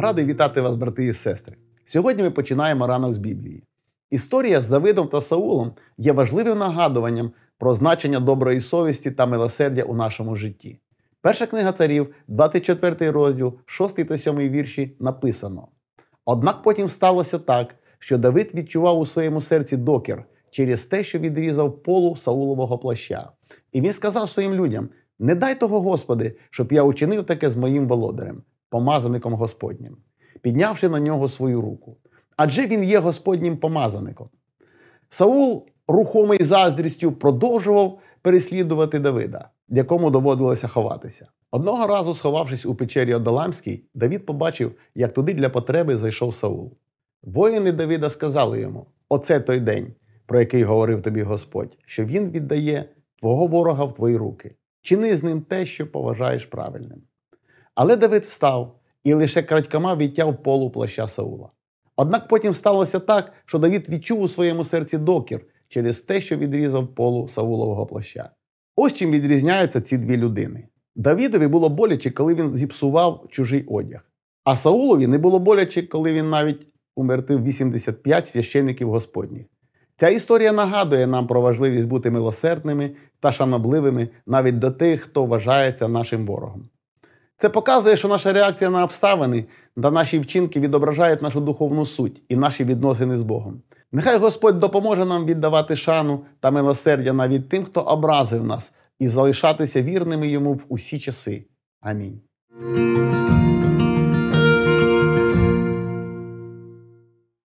Радий вітати вас, брати і сестри. Сьогодні ми починаємо ранок з Біблії. Історія з Давидом та Саулом є важливим нагадуванням про значення доброї совісті та милосердя у нашому житті. Перша книга царів, 24 розділ, 6 та 7 вірші написано: Однак потім сталося так, що Давид відчував у своєму серці докір через те, що відрізав полу Саулового плаща. І він сказав своїм людям: Не дай того, Господи, щоб я учинив таке з моїм володарем, помазаником Господнім, піднявши на нього свою руку. Адже він є Господнім помазаником. Саул, рухомий заздрістю, продовжував переслідувати Давида, якому доводилося ховатися. Одного разу, сховавшись у печері Одоламській, Давід побачив, як туди для потреби зайшов Саул. Воїни Давида сказали йому: Оце той день, про який говорив тобі Господь, що він віддає твого ворога в твої руки. Чини з ним те, що поважаєш правильним. Але Давид встав і лише крадькома відтяв полу плаща Саула. Однак потім сталося так, що Давід відчув у своєму серці докір через те, що відрізав полу Саулового плаща. Ось чим відрізняються ці дві людини. Давідові було боляче, коли він зіпсував чужий одяг. А Саулові не було боляче, коли він навіть умертвив 85 священників Господніх. Ця історія нагадує нам про важливість бути милосердними та шанобливими навіть до тих, хто вважається нашим ворогом. Це показує, що наша реакція на обставини та наші вчинки відображають нашу духовну суть і наші відносини з Богом. Нехай Господь допоможе нам віддавати шану та милосердя навіть тим, хто образив нас, і залишатися вірними йому в усі часи. Амінь.